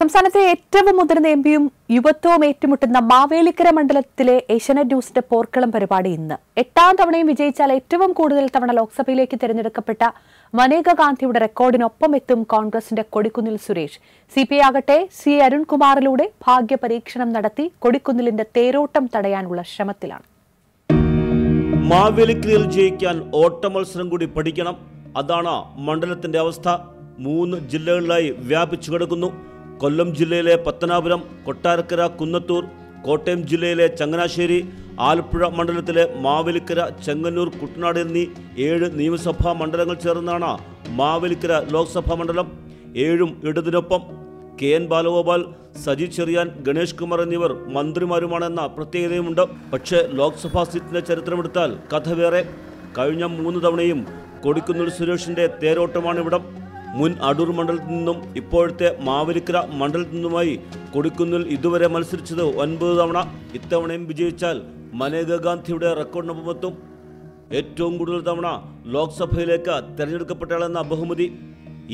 സംസ്ഥാനത്തെ ഏറ്റവും മുതിർന്ന എം പിയും യുവത്വവും ഏറ്റുമുട്ടുന്ന മാവേലിക്കര മണ്ഡലത്തിലെ ഏഷ്യനെറ്റ് ന്യൂസിന്റെ പോർക്കളം പരിപാടി ഇന്ന്. എട്ടാം തവണയും വിജയിച്ചാൽ ഏറ്റവും കൂടുതൽ തവണ ലോക്സഭയിലേക്ക് തെരഞ്ഞെടുക്കപ്പെട്ട മനേക ഗാന്ധിയുടെ റെക്കോർഡിനൊപ്പം എത്തും കോൺഗ്രസിന്റെ കൊടിക്കുന്നിൽ സുരേഷ്. സി പി ആകട്ടെ സി അരുൺകുമാറിലൂടെ ഭാഗ്യ പരീക്ഷണം നടത്തി കൊടിക്കുന്നിലിന്റെ തേരോട്ടം തടയാനുള്ള ശ്രമത്തിലാണ്. മാവേലിക്കരയിൽ ജയിക്കാൻ ഓട്ടമത്സരം കൂടി പഠിക്കണം. അതാണ് മണ്ഡലത്തിന്റെ അവസ്ഥ. മൂന്ന് ജില്ലകളിലായി വ്യാപിച്ചു കിടക്കുന്നു. കൊല്ലം ജില്ലയിലെ പത്തനാപുരം കൊട്ടാരക്കര കുന്നത്തൂർ കോട്ടയം ജില്ലയിലെ ചങ്ങനാശ്ശേരി ആലപ്പുഴ മണ്ഡലത്തിലെ മാവേലിക്കര ചെങ്ങന്നൂർ കുട്ടനാട് എന്നീ ഏഴ് നിയമസഭാ മണ്ഡലങ്ങൾ ചേർന്നാണ് മാവേലിക്കര ലോക്സഭാ മണ്ഡലം. ഏഴും ഇടതിനൊപ്പം കെ എൻ ബാലഗോപാൽ സജി ചെറിയാൻ ഗണേഷ് കുമാർ എന്നിവർ മന്ത്രിമാരുമാണെന്ന പ്രത്യേകതയുമുണ്ട്. പക്ഷേ ലോക്സഭാ സീറ്റിന്റെ ചരിത്രമെടുത്താൽ കഥ വേറെ. കഴിഞ്ഞ മൂന്ന് തവണയും കൊടിക്കുന്നിൽ സുരേഷിന്റെ തേരോട്ടമാണ് ഇവിടം മുൻ അടൂർ മണ്ഡലത്തിൽ നിന്നും ഇപ്പോഴത്തെ മാവേലിക്കര മണ്ഡലത്തിൽ നിന്നുമായി കൊടിക്കുന്നിൽ ഇതുവരെ മത്സരിച്ചത് ഒൻപത് തവണ. ഇത്തവണയും വിജയിച്ചാൽ മനേക ഗാന്ധിയുടെ റെക്കോർഡിനൊപ്പമെത്തും. ഏറ്റവും കൂടുതൽ തവണ ലോക്സഭയിലേക്ക് തെരഞ്ഞെടുക്കപ്പെട്ടയാളെന്ന ബഹുമതി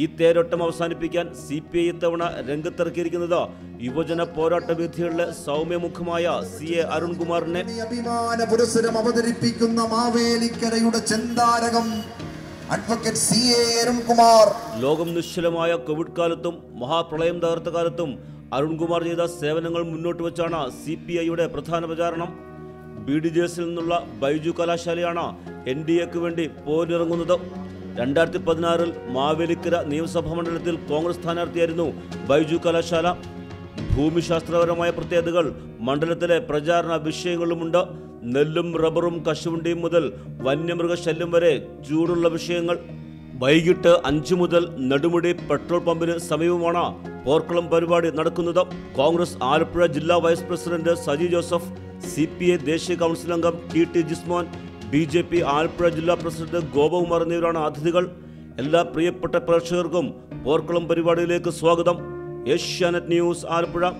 ഈ തേരോട്ടം അവസാനിപ്പിക്കാൻ സി പി ഐ ഇത്തവണ രംഗത്തിറക്കിയിരിക്കുന്നത് യുവജന പോരാട്ട വിധികളിലെ സൗമ്യമുഖമായ സി എ അരുൺകുമാറിനെ. അഭിമാന പുരസ്സരം അവതരിപ്പിക്കുന്ന മാവേലിക്കരയുടെ ചെന്താരകം അഡ്വക്കേറ്റ് സി എ അരുൺകുമാർ ലോകം നിശ്ചലമായ കോവിഡ് കാലത്തും മഹാപ്രളയം തകർത്ത കാലത്തും അരുൺകുമാർ ചെയ്ത സേവനങ്ങൾ മുന്നോട്ട് വെച്ചാണ് സി പി ഐയുടെ പ്രധാന പ്രചാരണം. ബി ഡി ജെ എസിൽ നിന്നുള്ള ബൈജു കലാശാലയാണ് എൻ ഡി എക്ക് വേണ്ടി പോരിറങ്ങുന്നത്. രണ്ടായിരത്തി പതിനാറിൽ മാവേലിക്കര നിയമസഭാ മണ്ഡലത്തിൽ കോൺഗ്രസ് സ്ഥാനാർത്ഥിയായിരുന്നു ബൈജു കലാശാല. ഭൂമിശാസ്ത്രപരമായ പ്രത്യേകതകൾ മണ്ഡലത്തിലെ പ്രചാരണ വിഷയങ്ങളുമുണ്ട് നെല്ലും റബ്ബറും കശുവണ്ടിയും മുതൽ വന്യമൃഗശല്യം വരെ ചൂടുള്ള വിഷയങ്ങൾ. വൈകിട്ട് അഞ്ചു മുതൽ നെടുമുടി പെട്രോൾ പമ്പിന് സമീപമാണ് പോർക്കുളം പരിപാടി നടക്കുന്നത്. കോൺഗ്രസ് ആലപ്പുഴ ജില്ലാ vice president Saji Joseph C P I ദേശീയ കൗൺസിൽ അംഗം T T Jismon B J P Alappuzha ജില്ലാ പ്രസിഡന്റ് ഗോപകുമാർ എന്നിവരാണ് അതിഥികൾ. എല്ലാ പ്രിയപ്പെട്ട പ്രേക്ഷകർക്കും പോർക്കുളം പരിപാടിയിലേക്ക് സ്വാഗതം. ഏഷ്യാനെറ്റ് ന്യൂസ് ആലപ്പുഴ.